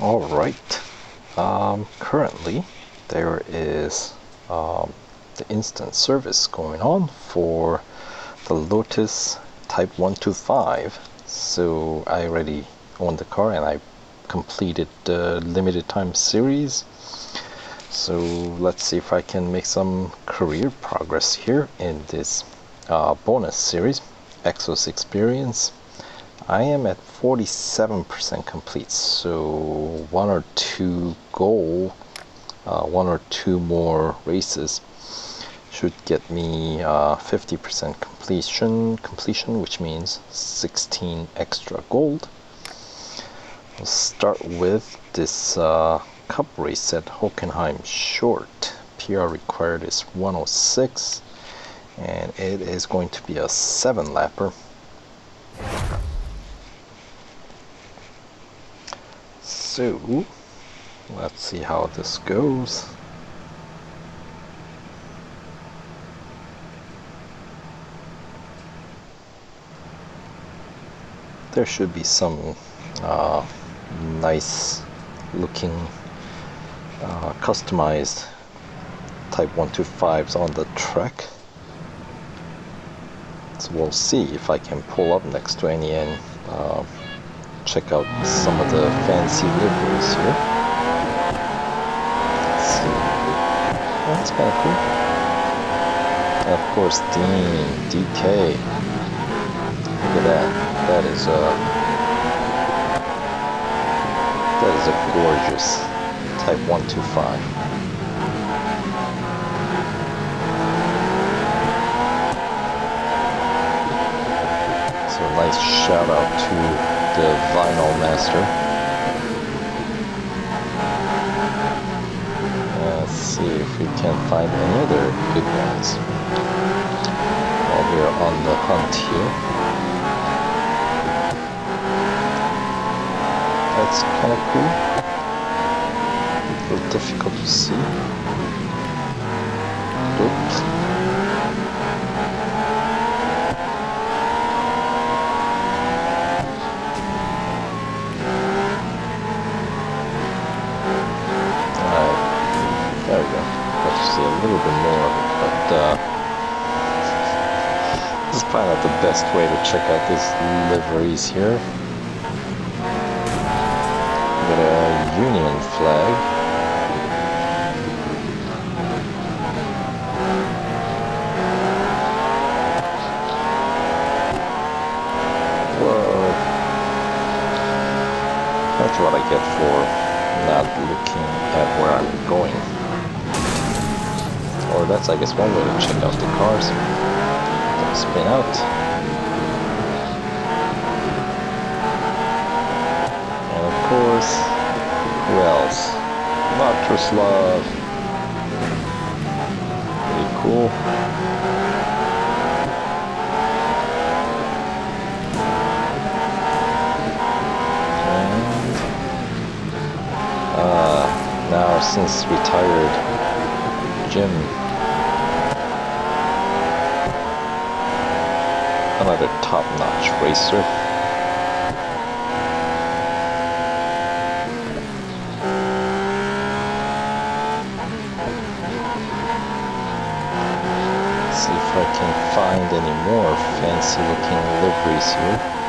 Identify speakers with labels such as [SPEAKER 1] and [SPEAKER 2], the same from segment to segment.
[SPEAKER 1] All right. Um, currently, there is um, the instant service going on for the Lotus Type 125. So I already own the car and I completed the limited time series. So let's see if I can make some career progress here in this uh, bonus series, Exos Experience. I am at 47% complete, so one or two goal, uh, one or two more races should get me 50% uh, completion, completion, which means 16 extra gold. We'll start with this uh, cup race at Hockenheim Short. PR required is 106, and it is going to be a seven lapper. So, let's see how this goes. There should be some uh, nice looking uh, customized Type 125s on the track. So we'll see if I can pull up next to any uh, check out some of the fancy liveries here. Let's see. Oh, that's kind of cool. And of course, Dean, DK. Look at that. That is a that is a gorgeous Type 125. So nice shout out to the Vinyl Master. Let's see if we can find any other good ones while we're on the hunt here. That's kind of cool. A little difficult to see. Oops. little bit more of it, but uh, is probably the best way to check out these liveries here. Got a Union flag. That's what I get for not looking at where I'm going. Or that's, I guess, one way to check out the cars. Spin out. And of course, who else? Matroslav. Pretty cool. And, uh, now since retired Jim another top-notch racer. see if I can find any more fancy looking liveries here.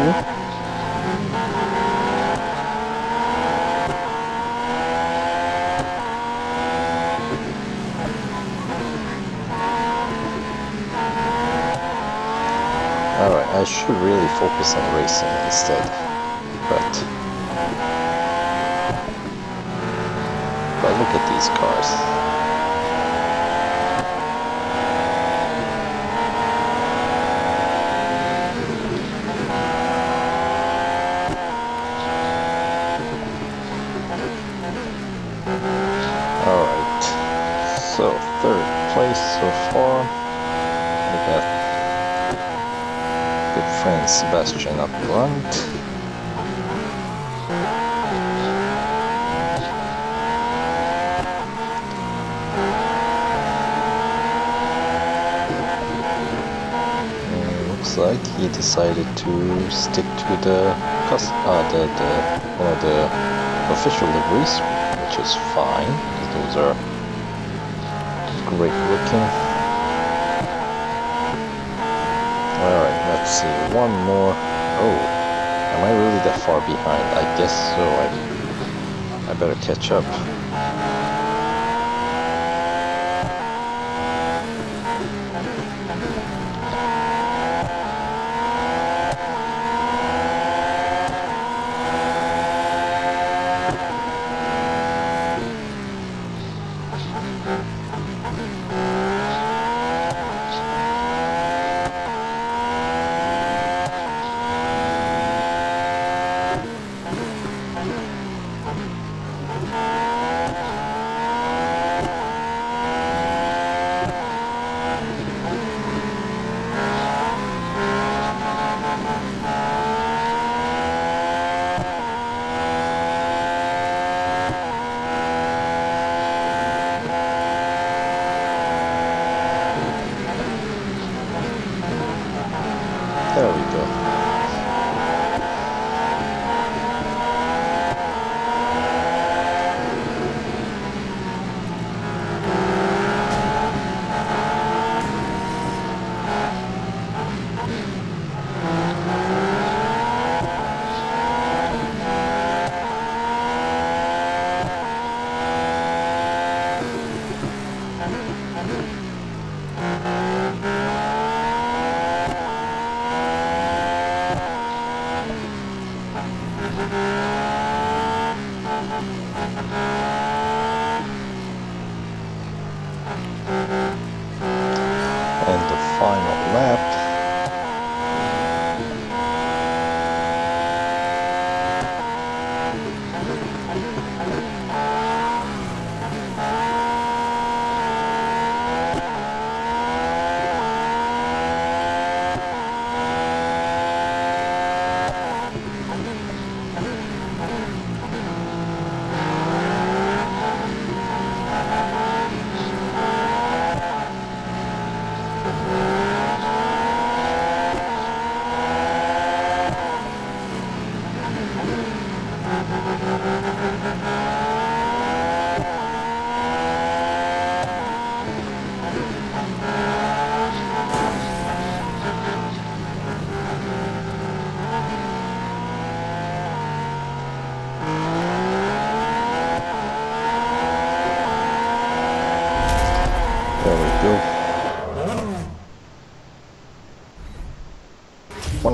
[SPEAKER 1] I should really focus on racing instead, but but look at these cars. question up front. like he decided to stick to the uh, the the, the official liveries, which is fine because those are great looking. Let's see, one more. Oh, am I really that far behind? I guess so. I, I better catch up.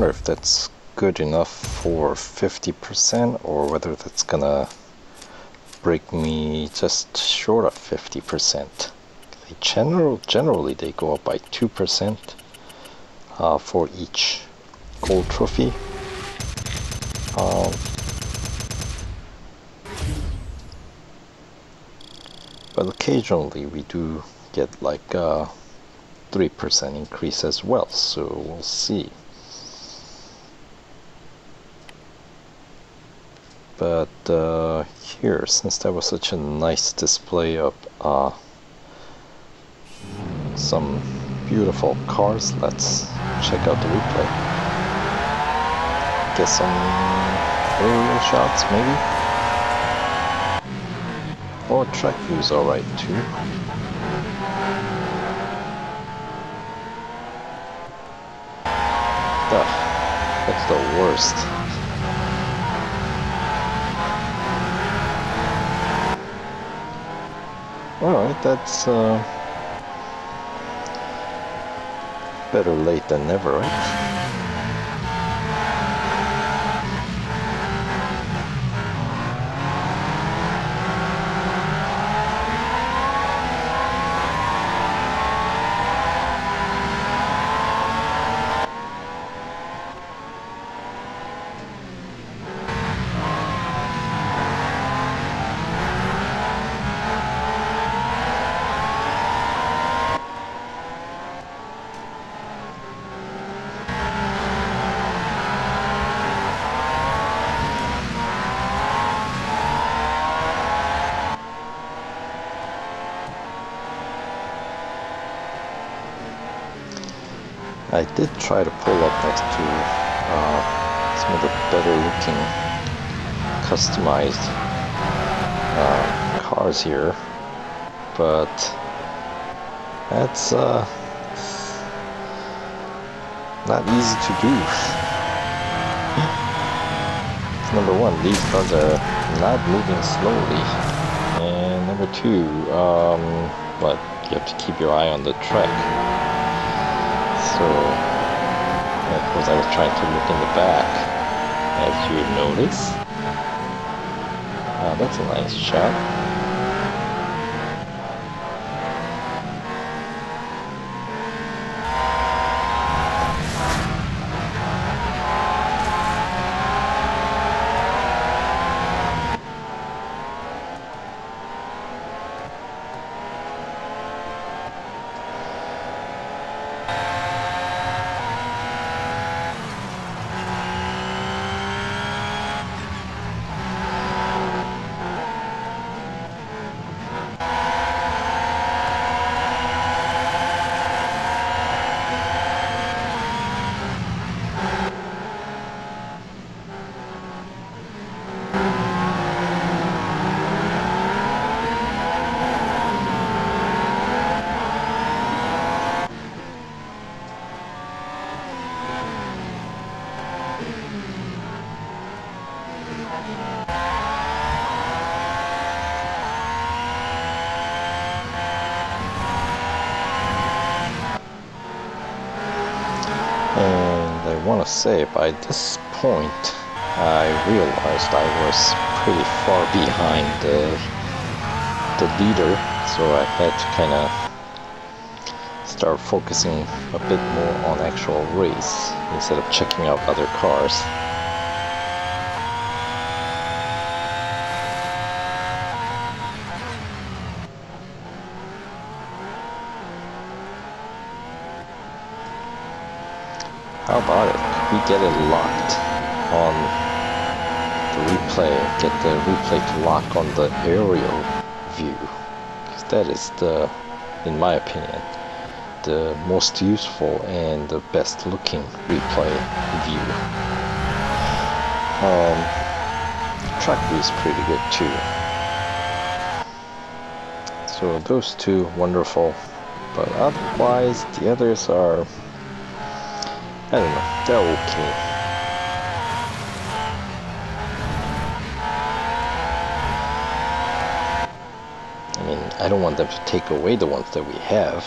[SPEAKER 1] Wonder if that's good enough for 50% or whether that's gonna break me just short of 50%. They general, generally they go up by 2% uh, for each gold trophy. Um, but occasionally we do get like a 3% increase as well, so we'll see. But uh, here since that was such a nice display of uh, some beautiful cars let's check out the replay. Get some aerial shots maybe? Or track views alright too. That's the worst Alright, that's uh, better late than never, right? I did try to pull up next to uh, some of the better looking customized uh, cars here, but that's uh, not easy to do. number one, these cars are not moving slowly, and number two, um, but you have to keep your eye on the track. So, of course, I was trying to look in the back, as you notice. Ah, that's a nice shot. Want to say by this point I realized I was pretty far behind the, the leader so I had to kind of start focusing a bit more on actual race instead of checking out other cars. How about it? We get it locked on the replay, get the replay to lock on the aerial view. Because that is the, in my opinion, the most useful and the best looking replay view. Um, track view is pretty good too. So those two wonderful, but otherwise the others are I don't know, they're okay. I mean, I don't want them to take away the ones that we have.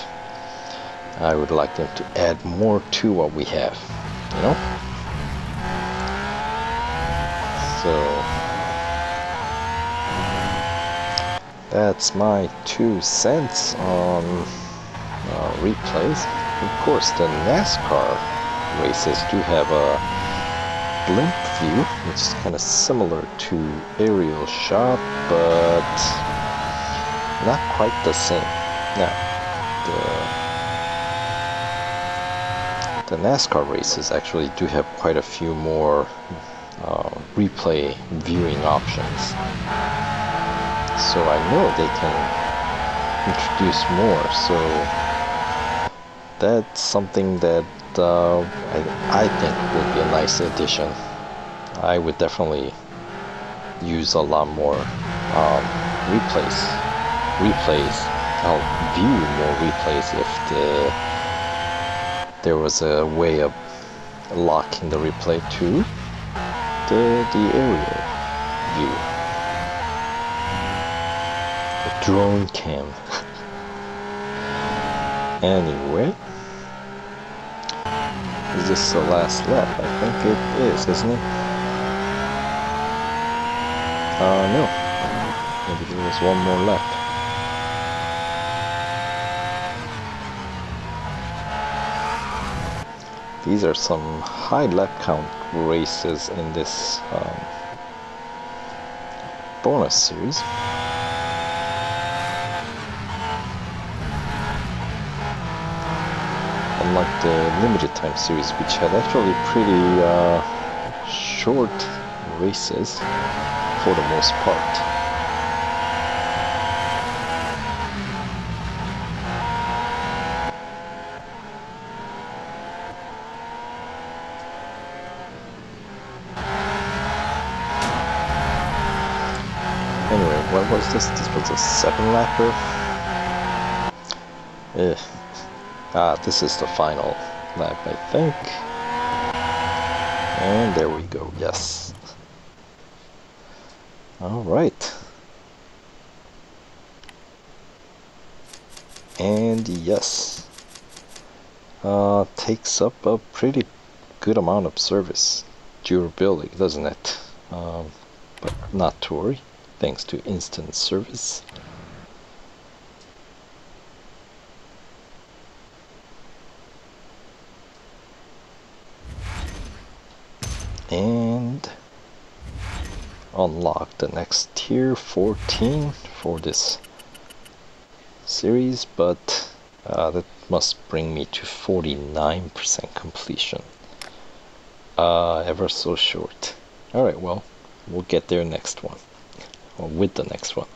[SPEAKER 1] I would like them to add more to what we have, you know? So, that's my two cents on uh, replays. Of course, the NASCAR races do have a blimp view, which is kind of similar to aerial shot, but not quite the same. Now, the, the NASCAR races actually do have quite a few more uh, replay viewing options. So I know they can introduce more, so that's something that uh, I, I think would be a nice addition. I would definitely use a lot more um, replays, replays. I'll view more replays if the there was a way of locking the replay to the the area view, the drone cam. anyway. Is this the last lap? I think it is, isn't it? Uh, no. Maybe there was one more lap. These are some high lap count races in this um, bonus series. unlike the limited time series which had actually pretty uh, short races for the most part. Anyway, what was this? This was a second lapper. Ugh. Ah, this is the final lap, I think. And there we go, yes. Alright. And yes. Uh, takes up a pretty good amount of service durability, doesn't it? Um, but not to worry, thanks to instant service. And unlock the next tier 14 for this series, but uh, that must bring me to 49% completion. Uh, ever so short. Alright, well, we'll get there next one. Or with the next one.